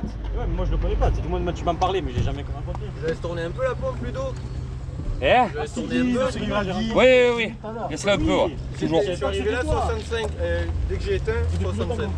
Ouais, mais moi je le connais pas. Tout le monde tu m'en parlais, mais j'ai jamais raconté. Je laisse tourner un peu la pompe, Ludo Eh Je laisse tourner un peu. Oui, oui, oui. Laisse-le un peu, ouais. Toujours. Je suis arrivé là, 65. dès que j'ai éteint, 67.